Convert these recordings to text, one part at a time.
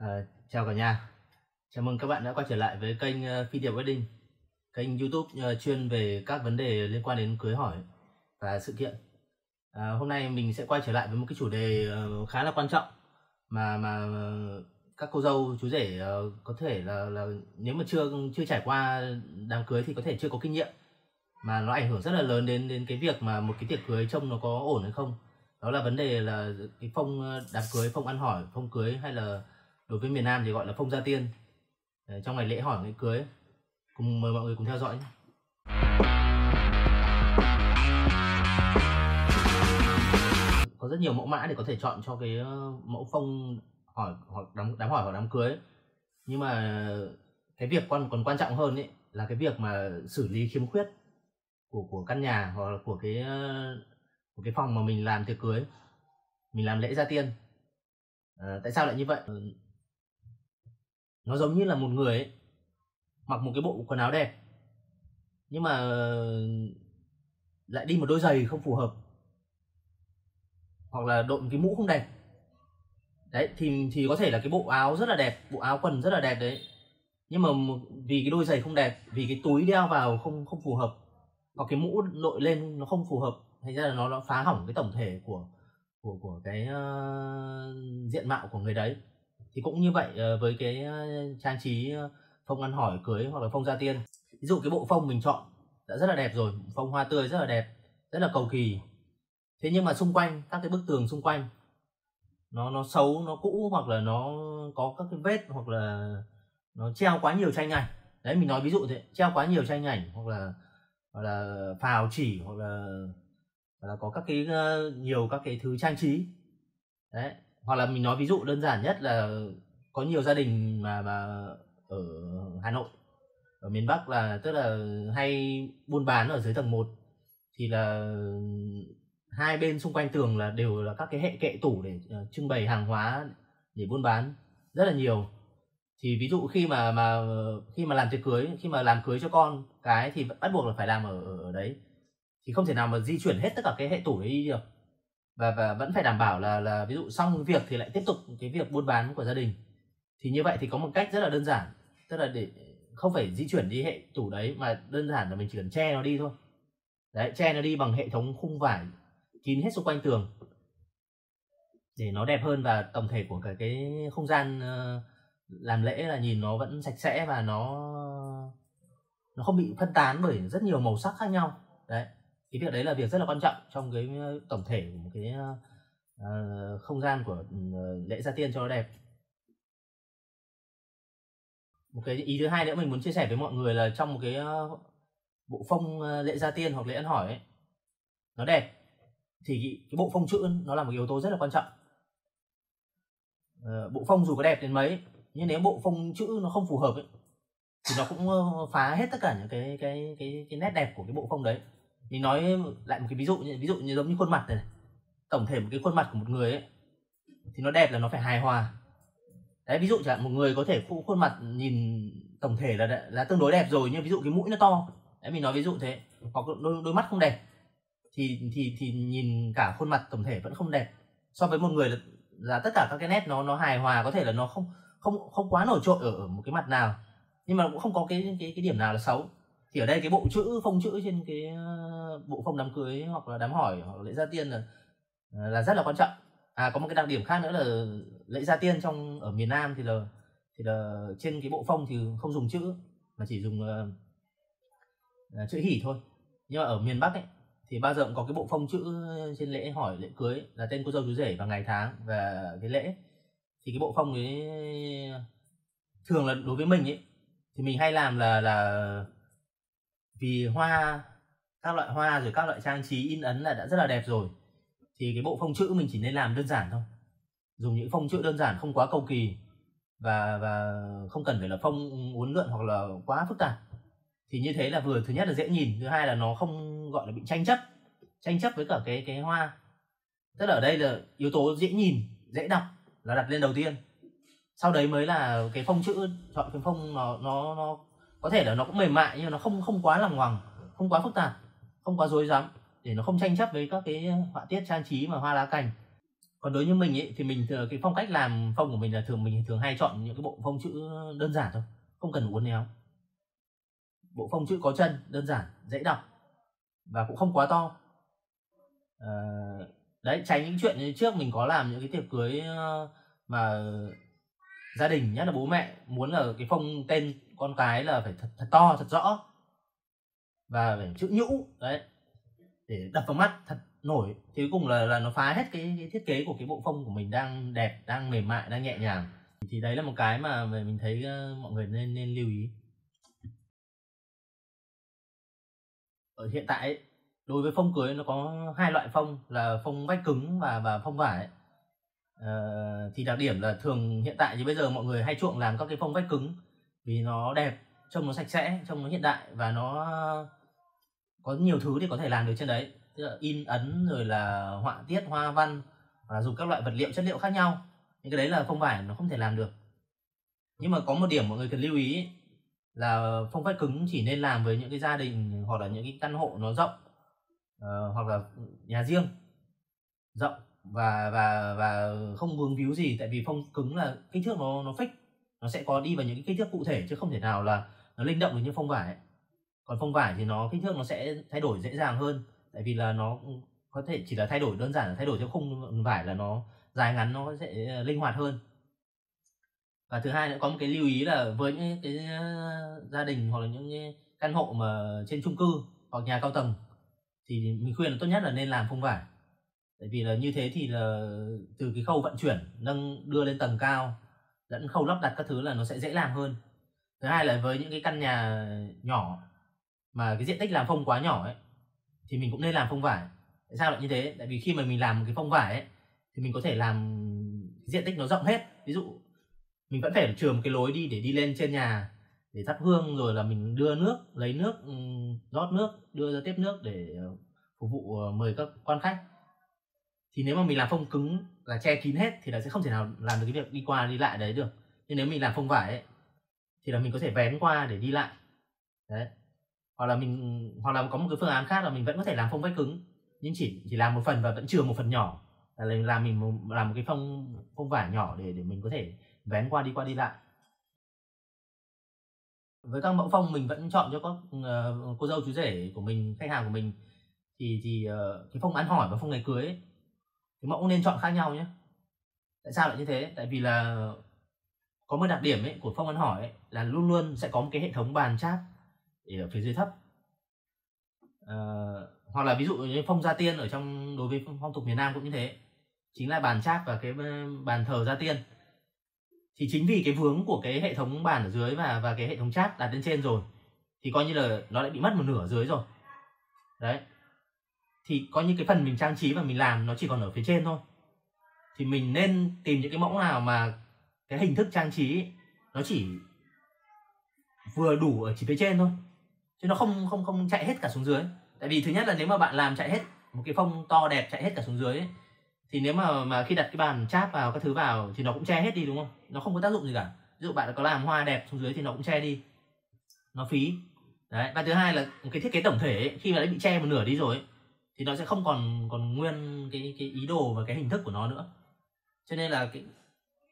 À, chào cả nhà, chào mừng các bạn đã quay trở lại với kênh ờ, Phi Điệp Wedding, kênh YouTube ờ, chuyên về các vấn đề liên quan đến cưới hỏi và sự kiện. À, hôm nay mình sẽ quay trở lại với một cái chủ đề khá là quan trọng mà mà các cô dâu chú rể có thể là là nếu mà chưa chưa trải qua đám cưới thì có thể chưa có kinh nghiệm mà nó ảnh hưởng rất là lớn đến đến cái việc mà một cái tiệc cưới trông nó có ổn hay không. Đó là vấn đề là cái phong đám cưới, phong ăn hỏi, phong cưới hay là đối với miền Nam thì gọi là phong gia tiên. Đấy, trong ngày lễ hỏi ngày cưới cùng mời mọi người cùng theo dõi nhé. có rất nhiều mẫu mã để có thể chọn cho cái ờ, mẫu phong hỏi hoặc đám đám hỏi hoặc đám cưới. Nhưng mà cái việc còn còn quan trọng hơn ấy là cái việc mà xử lý khiếm khuyết của của căn nhà hoặc là của cái ờ, của cái phòng mà mình làm tiệc cưới mình làm lễ gia tiên. À, tại sao lại như vậy? Nó giống như là một người ấy mặc một cái bộ quần áo đẹp. Nhưng mà lại đi một đôi giày không phù hợp. Hoặc là đội một cái mũ không đẹp. Đấy thì thì có thể là cái bộ áo rất là đẹp bộ áo quần rất là đẹp đấy. Nhưng mà vì cái đôi giày không đẹp vì cái túi đeo vào không không phù hợp. Hoặc cái mũ đội lên nó không phù hợp thành ra là nó, nó phá hỏng cái tổng thể của của của cái uh, diện mạo của người đấy thì cũng như vậy ờ, với cái ờ, trang trí ờ, phong ăn hỏi cưới hoặc là phong gia tiên. Ví dụ cái bộ phong mình chọn đã rất là đẹp rồi, phong hoa tươi rất là đẹp, rất là cầu kỳ. Thế nhưng mà xung quanh, các cái bức tường xung quanh, nó nó xấu, nó cũ hoặc là nó có các cái vết hoặc là nó treo quá nhiều tranh ảnh. Đấy, mình nói ví dụ thế, treo quá nhiều tranh ảnh hoặc là hoặc là phào chỉ hoặc là hoặc là có các cái nhiều các cái thứ trang trí. Đấy hoặc là mình nói ví dụ đơn giản nhất là có nhiều gia đình mà mà ở Hà Nội, ở miền Bắc là tức là hay buôn bán ở dưới tầng 1 thì là hai bên xung quanh tường là đều là các cái hệ kệ tủ để ờ, trưng bày hàng hóa để buôn bán rất là nhiều. Thì ví dụ khi mà mà, khi mà làm tiệc cưới, khi mà làm cưới cho con cái thì bắt buộc là phải làm ở ở đấy. Thì không thể nào mà di chuyển hết tất cả cái hệ tủ đấy đi được và và vẫn phải đảm bảo là là ví dụ xong việc thì lại tiếp tục cái việc buôn bán của gia đình. Thì như vậy thì có một cách rất là đơn giản, tức là để không phải di chuyển đi hệ tủ đấy mà đơn giản là mình chỉ cần che nó đi thôi. Đấy, che nó đi bằng hệ thống khung vải kín hết xung quanh tường. Để nó đẹp hơn và tổng thể của cái cái không gian ờ, làm lễ là nhìn nó vẫn sạch sẽ và nó nó không bị phân tán bởi rất nhiều màu sắc khác nhau. Đấy cái việc đấy là việc rất là quan trọng trong cái ờ, tổng thể của một cái uh, không gian của ừ, lễ gia tiên cho nó đẹp. Một cái ý thứ hai nữa mình muốn chia sẻ với mọi người là trong một cái uh, bộ phong lễ gia tiên hoặc lễ ăn hỏi ấy nó đẹp thì cái bộ phong chữ nó là một yếu tố rất là quan trọng. Uh, bộ phong dù có đẹp đến mấy nhưng nếu bộ phong chữ nó không phù hợp ấy thì nó cũng phá hết tất cả những cái cái cái cái nét đẹp của cái bộ phong đấy mình nói lại một cái ví dụ như ví dụ như giống như khuôn mặt này, này. tổng thể một cái khuôn mặt của một người ấy thì nó đẹp là nó phải hài hòa. Đấy ví dụ chẳng một người có thể khuôn mặt nhìn tổng thể là là tương đối đẹp rồi nhưng ví dụ cái mũi nó to. Đấy mình nói ví dụ thế hoặc đôi, đôi mắt không đẹp thì thì thì nhìn cả khuôn mặt tổng thể vẫn không đẹp. So với một người là, là tất cả các cái nét nó nó hài hòa có thể là nó không không không quá nổi trội ở, ở một cái mặt nào. Nhưng mà cũng không có cái cái cái điểm nào là xấu thì ở đây cái bộ chữ phông chữ trên cái ờ, bộ phông đám cưới hoặc là đám hỏi hoặc là lễ gia tiên là ờ, là rất là quan trọng. À có một cái đặc điểm khác nữa là lễ gia tiên trong ở miền Nam thì là thì là trên cái bộ phông thì không dùng chữ mà chỉ dùng uh, chữ hỉ thôi. Nhưng mà ở miền Bắc ấy thì bao giờ cũng có cái bộ phông chữ trên lễ hỏi lễ cưới là tên cô dâu chú rể và ngày tháng và cái lễ. Thì cái bộ phong ấy thường là đối với mình ấy thì mình hay làm là là vì hoa, các loại hoa rồi các loại trang trí in ấn là đã rất là đẹp rồi. Thì cái bộ phông chữ mình chỉ nên làm đơn giản thôi. Dùng những phông chữ đơn giản, không quá cầu kỳ và và không cần phải là phông uốn lượn hoặc là quá phức tạp. Thì như thế là vừa, thứ nhất là dễ nhìn, thứ hai là nó không gọi là bị tranh chấp tranh chấp với cả cái cái hoa. Tức là ở đây là yếu tố dễ nhìn, dễ đọc là đặt lên đầu tiên. Sau đấy mới là cái phông chữ, chọn cái phông nó nó nó có thể là nó cũng mềm mại nhưng nó không không quá lằng hoàng không quá phức tạp không quá rối rắm để nó không tranh chấp với các cái ờ, họa tiết trang trí mà hoa lá cành. Còn đối với mình ấy thì mình cái phong cách làm phông của mình là thường mình thường hay chọn những cái bộ phông chữ đơn giản thôi không cần uốn éo. Bộ phông chữ có chân đơn giản dễ đọc và cũng không quá to. À, đấy tránh những chuyện như trước mình có làm những cái tiệc cưới ờ, mà gia đình nhất là bố mẹ muốn là cái phông tên con cái là phải thật, thật to thật rõ. Và phải chữ nhũ đấy để đập vào mắt thật nổi. Thì cuối cùng là là nó phá hết cái, cái thiết kế của cái bộ phông của mình đang đẹp đang mềm mại đang nhẹ nhàng. Thì đấy là một cái mà mình thấy ờ, mọi người nên nên lưu ý. Ở hiện tại đối với phông cưới nó có hai loại phông là phông vách cứng và và phông vải uh, thì đặc điểm là thường hiện tại thì bây giờ mọi người hay chuộng làm các cái phông vách cứng vì nó đẹp trông nó sạch sẽ trông nó hiện đại và nó có nhiều thứ thì có thể làm được trên đấy. Tức là in ấn rồi là họa tiết hoa văn và dùng các loại vật liệu chất liệu khác nhau. Những cái đấy là phông vải nó không thể làm được. Nhưng mà có một điểm mọi người cần lưu ý là phông vách cứng chỉ nên làm với những cái gia đình hoặc là những cái căn hộ nó rộng uh, hoặc là nhà riêng rộng và và và không vướng víu gì, tại vì phong cứng là kích thước nó nó fix nó sẽ có đi vào những cái kích thước cụ thể, chứ không thể nào là nó linh động được như phong vải còn phong vải thì nó, kích thước nó sẽ thay đổi dễ dàng hơn. Tại vì là nó có thể chỉ là thay đổi, đơn giản là thay đổi theo khung vải là nó dài ngắn, nó sẽ ờ, linh hoạt hơn. Và thứ hai nữa, có một cái lưu ý là với những cái ờ, gia đình hoặc là những cái căn hộ mà trên chung cư hoặc nhà cao tầng thì mình khuyên là tốt nhất là nên làm phong vải tại vì là như thế thì là từ cái khâu vận chuyển, nâng, đưa lên tầng cao, lẫn khâu lắp đặt các thứ là nó sẽ dễ làm hơn. Thứ hai là với những cái căn nhà nhỏ mà cái diện tích làm phông quá nhỏ ấy, thì mình cũng nên làm phông vải. Tại sao lại như thế? Tại vì khi mà mình làm một cái phông vải ấy, thì mình có thể làm diện tích nó rộng hết. Ví dụ, mình vẫn phải trường một cái lối đi để đi lên trên nhà, để thắp hương, rồi là mình đưa nước, lấy nước rót nước, đưa ra tiếp nước để ờ, phục vụ ờ, mời các quan khách thì nếu mà mình làm phông cứng là che kín hết thì là sẽ không thể nào làm được cái việc đi qua đi lại đấy được. Nhưng nếu mình làm phông vải ấy, thì là mình có thể vén qua để đi lại. Đấy. Hoặc là mình hoặc là có một cái phương án khác là mình vẫn có thể làm phông vách cứng nhưng chỉ chỉ làm một phần và vẫn chừa một phần nhỏ. Là làm mình làm một cái phông phông vải nhỏ để để mình có thể vén qua đi qua đi lại. Với các mẫu phông mình vẫn chọn cho các uh, cô dâu chú rể của mình khách hàng của mình thì thì uh, cái phông ăn hỏi và phông ngày cưới ấy, thì mẫu nên chọn khác nhau nhé. Tại sao lại như thế? Tại vì là có một đặc điểm ấy của phong ăn hỏi ấy, là luôn luôn sẽ có một cái hệ thống bàn chát ở phía dưới thấp. À, hoặc là ví dụ như phong gia tiên ở trong đối với phong tục miền Nam cũng như thế. Chính là bàn chát và cái bàn thờ gia tiên. Thì chính vì cái vướng của cái hệ thống bàn ở dưới và và cái hệ thống chat đặt lên trên rồi thì coi như là nó lại bị mất một nửa dưới rồi. Đấy thì có những cái phần mình trang trí và mình làm nó chỉ còn ở phía trên thôi. Thì mình nên tìm những cái mẫu nào mà cái hình thức trang trí nó chỉ vừa đủ ở chỉ phía trên thôi chứ nó không không không chạy hết cả xuống dưới. Tại vì thứ nhất là nếu mà bạn làm chạy hết một cái phông to đẹp chạy hết cả xuống dưới ấy, thì nếu mà mà khi đặt cái bàn cháp vào các thứ vào thì nó cũng che hết đi đúng không? Nó không có tác dụng gì cả. Ví dụ bạn có làm hoa đẹp xuống dưới thì nó cũng che đi. Nó phí. Đấy và thứ hai là một cái thiết kế tổng thể ấy, khi mà đã bị che một nửa đi rồi ấy, thì nó sẽ không còn còn nguyên cái cái ý đồ và cái hình thức của nó nữa. Cho nên là cái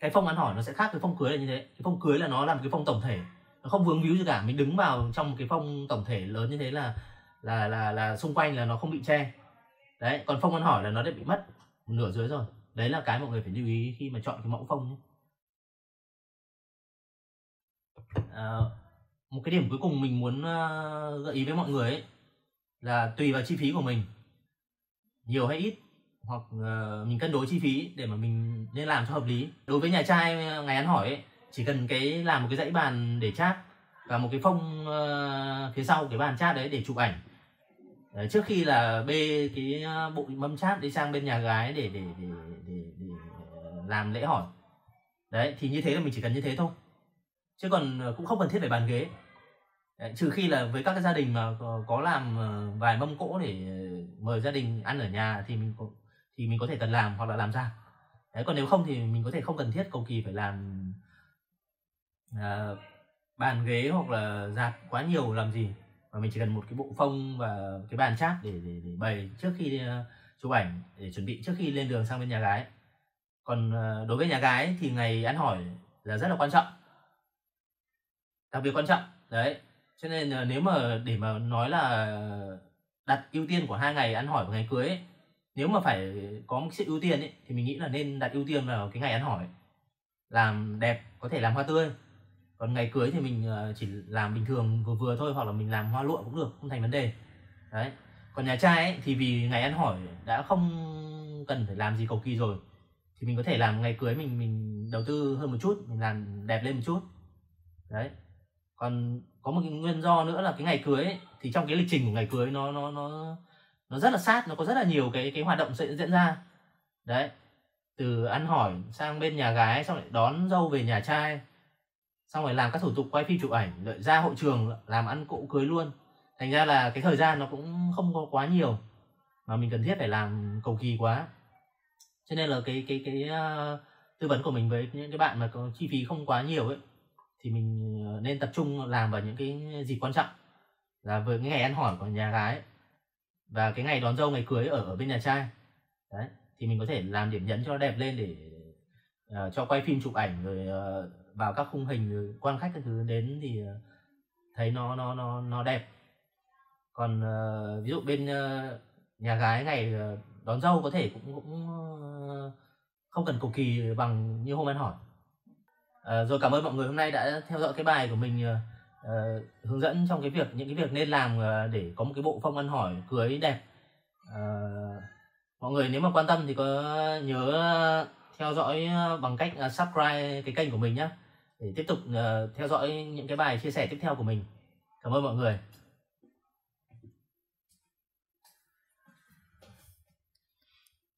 cái phong ăn hỏi nó sẽ khác với phong cưới là như thế. Cái phong cưới là nó là một cái phong tổng thể. Nó không vướng víu gì cả. Mình đứng vào trong một cái phong tổng thể lớn như thế là là là là xung quanh là nó không bị che. Đấy còn phong ăn hỏi là nó đã bị mất một nửa dưới rồi. Đấy là cái mọi người phải lưu ý khi mà chọn cái mẫu phong nhé. À, một cái điểm cuối cùng mình muốn uh, gợi ý với mọi người ấy là tùy vào chi phí của mình nhiều hay ít hoặc uh, mình cân đối chi phí để mà mình nên làm cho hợp lý. Đối với nhà trai ngày ăn hỏi ấy, chỉ cần cái làm một cái dãy bàn để chat và một cái phông uh, phía sau cái bàn chat đấy để chụp ảnh. Đấy, trước khi là bê cái ờ, bộ mâm chat đi sang bên nhà gái để để để để, để, làm lễ hỏi. Đấy thì như thế là mình chỉ cần như thế thôi. Chứ còn cũng không cần thiết phải bàn ghế. Đấy, trừ khi là với các cái gia đình mà có làm vài mâm cỗ để mời gia đình ăn ở nhà thì mình có, thì mình có thể cần làm hoặc là làm ra. Đấy còn nếu không thì mình có thể không cần thiết cầu kỳ phải làm à, bàn ghế hoặc là dạp quá nhiều làm gì. Mà mình chỉ cần một cái bộ phông và cái bàn chát để để, để bày trước khi uh, chụp ảnh để chuẩn bị trước khi lên đường sang bên nhà gái. Còn à, đối với nhà gái thì ngày ăn hỏi là rất là quan trọng. Đặc biệt quan trọng đấy. Cho nên nếu mà để mà nói là đặt ưu tiên của hai ngày ăn hỏi và ngày cưới ấy, nếu mà phải có một sự ưu tiên ấy, thì mình nghĩ là nên đặt ưu tiên vào cái ngày ăn hỏi. Làm đẹp có thể làm hoa tươi còn ngày cưới thì mình ờ, chỉ làm bình thường vừa vừa thôi hoặc là mình làm hoa lụa cũng được không thành vấn đề. Đấy. Còn nhà trai ấy, thì vì ngày ăn hỏi đã không cần phải làm gì cầu kỳ rồi thì mình có thể làm ngày cưới mình mình đầu tư hơn một chút mình làm đẹp lên một chút. Đấy còn có một cái nguyên do nữa là cái ngày cưới ấy, thì trong cái lịch trình của ngày cưới nó nó nó nó rất là sát nó có rất là nhiều cái cái hoạt động sẽ diễn ra. Đấy từ ăn hỏi sang bên nhà gái xong lại đón dâu về nhà trai xong rồi làm các thủ tục quay phim chụp ảnh lại ra hội trường làm ăn cỗ cưới luôn. Thành ra là cái thời gian nó cũng không có quá nhiều mà mình cần thiết phải làm cầu kỳ quá. Cho nên là cái cái cái uh, tư vấn của mình với những cái bạn mà có chi phí không quá nhiều ấy thì mình ờ, nên tập trung làm vào những cái dịp quan trọng. Là với cái ngày ăn hỏi của nhà gái và cái ngày đón dâu ngày cưới ở ở bên nhà trai. Đấy thì mình có thể làm điểm nhấn cho nó đẹp lên để uh, cho quay phim chụp ảnh rồi uh, vào các khung hình rồi quan khách các thứ đến thì uh, thấy nó nó nó nó đẹp. Còn uh, ví dụ bên uh, nhà gái ngày uh, đón dâu có thể cũng cũng uh, không cần cầu kỳ bằng như hôm ăn hỏi. À, rồi cảm ơn mọi người hôm nay đã theo dõi cái bài của mình uh, hướng dẫn trong cái việc những cái việc nên làm uh, để có một cái bộ phong ăn hỏi cưới đẹp. Uh, mọi người nếu mà quan tâm thì có nhớ theo dõi bằng cách uh, subscribe cái kênh của mình nhé để tiếp tục uh, theo dõi những cái bài chia sẻ tiếp theo của mình. Cảm ơn mọi người.